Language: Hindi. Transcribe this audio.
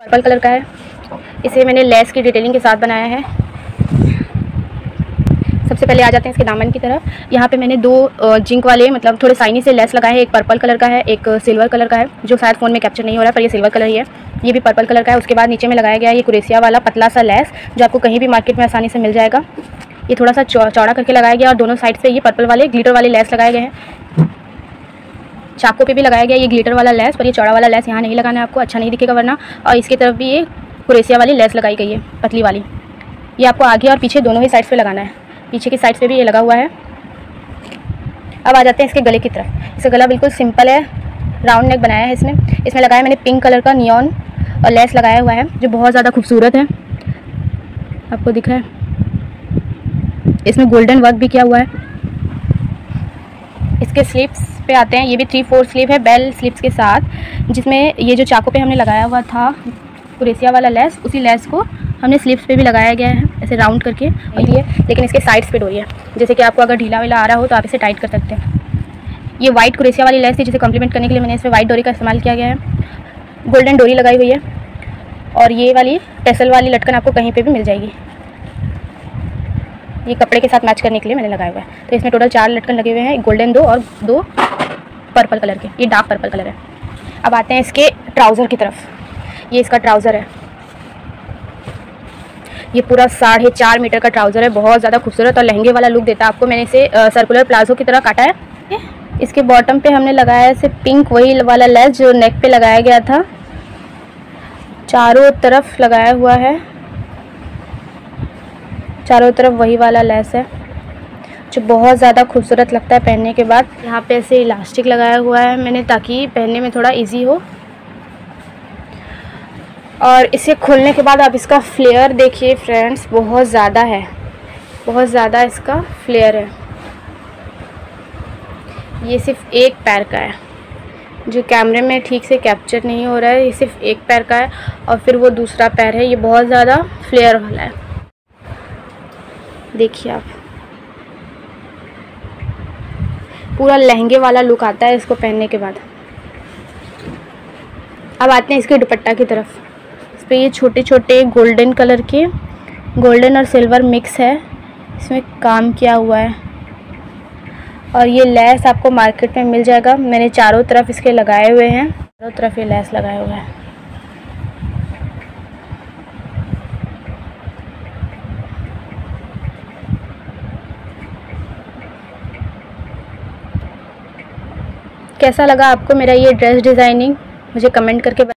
पर्पल कलर का है। इसे मैंने लेस की डिटेलिंग के साथ बनाया है। सबसे पहले आ जाते हैं इसके दामन की तरफ़। यहाँ पे मैंने दो जिंक वाले मतलब थोड़े साइनी से लेस लगाए हैं। एक पर्पल कलर का है, एक सिल्वर कलर का है, जो शायद फ़ोन में कैप्चर नहीं हो रहा है पर ये सिल्वर कलर ही है। ये भी पर्पल कलर का है। उसके बाद नीचे में लगाया गया है ये कुरेसिया वाला पतला सा लेस, जो आपको कहीं भी मार्केट में आसानी से मिल जाएगा। ये थोड़ा सा चौड़ा करके लगाया गया और दोनों साइड से ये पर्पल वाले ग्लीटर वाले लेस लगाए गए हैं। चाकू पे भी लगाया गया ये ग्लीटर वाला लेस, पर ये चौड़ा वाला लेस यहाँ नहीं लगाना है आपको अच्छा नहीं दिखेगा वरना। और इसकी तरफ़ भी ये कुरेसिया वाली लेस लगाई गई है, पतली वाली। ये आपको आगे और पीछे दोनों ही साइड पे लगाना है। पीछे की साइड्स पे भी ये लगा हुआ है। अब आ जाते हैं इसके गले की तरफ़। इसका गला बिल्कुल सिंपल है, राउंड नेक बनाया है इसमें इसमें लगाया मैंने पिंक कलर का नियॉन और लेस लगाया हुआ है, जो बहुत ज़्यादा खूबसूरत है। आपको दिख रहा है। इसमें गोल्डन वर्क भी किया हुआ है। इसके स्लीप्स पे आते हैं। ये भी थ्री फोर स्लीव है बेल स्लीप्स के साथ। जिसमें ये जो चाकू पे हमने लगाया हुआ था, कुरेसिया वाला लेस, उसी लेस को हमने स्लीव्स पे भी लगाया गया है, ऐसे राउंड करके। और ये, लेकिन इसके साइड्स पे डोरी है जैसे कि आपको अगर ढीला वीला आ रहा हो तो आप इसे टाइट कर सकते हैं। ये वाइट कुरेसिया वाली लेस थी, जिसे कम्प्लीमेंट करने के लिए मैंने इसमें वाइट डोरी का इस्तेमाल किया गया है। गोल्डन डोरी लगाई हुई है। और ये वाली टेसल वाली लटकन आपको कहीं पर भी मिल जाएगी। ये कपड़े के साथ मैच करने के लिए मैंने लगाया हुआ है। तो इसमें टोटल चार लटकन लगे हुए हैं गोल्डन दो और दो पर्पल कलर के। ये डार्क पर्पल कलर है। अब आते हैं इसके ट्राउज़र की तरफ़। ये इसका ट्राउज़र है। ये पूरा साढ़े चार मीटर का ट्राउज़र है, बहुत ज़्यादा खूबसूरत और लहंगे वाला लुक देता है आपको। मैंने इसे सर्कुलर प्लाजो की तरह काटा है। इसके बॉटम पे हमने लगाया इसे पिंक वही वाला लेस जो नेक पे लगाया गया था। चारों तरफ़ लगाया हुआ है। चारों तरफ़ वही वाला लेस है, जो बहुत ज़्यादा खूबसूरत लगता है पहनने के बाद। यहाँ पे ऐसे इलास्टिक लगाया हुआ है मैंने ताकि पहनने में थोड़ा इजी हो। और इसे खोलने के बाद आप इसका फ्लेयर देखिए फ्रेंड्स बहुत ज़्यादा है, बहुत ज़्यादा इसका फ्लेयर है। ये सिर्फ़ एक पैर का है, जो कैमरे में ठीक से कैप्चर नहीं हो रहा है, ये सिर्फ़ एक पैर का है और फिर वो दूसरा पैर है, ये बहुत ज़्यादा फ्लेयर वाला है। देखिए आप। पूरा लहंगे वाला लुक आता है इसको पहनने के बाद। अब आते हैं इसके दुपट्टा की तरफ़। इस पर ये छोटे छोटे गोल्डन कलर के गोल्डन और सिल्वर मिक्स है। इसमें काम किया हुआ है। और ये लेस आपको मार्केट में मिल जाएगा। मैंने चारों तरफ़ इसके लगाए हुए हैं। चारों तरफ़ ये लेस लगाए हुए हैं। कैसा लगा आपको मेरा ये ड्रेस डिज़ाइनिंग मुझे कमेंट करके